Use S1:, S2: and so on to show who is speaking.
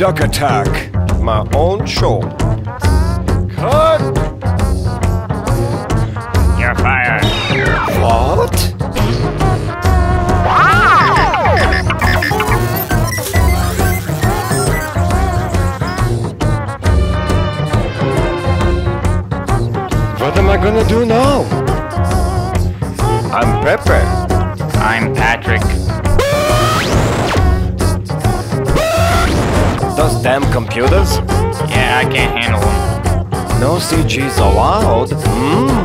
S1: duck attack. My own show. Cut!
S2: You're fired.
S1: What? What am I gonna do now? I'm Pepe.
S2: I'm Patrick.
S1: Damn computers?
S2: Yeah, I can't handle them.
S1: No CGs allowed. Mmm.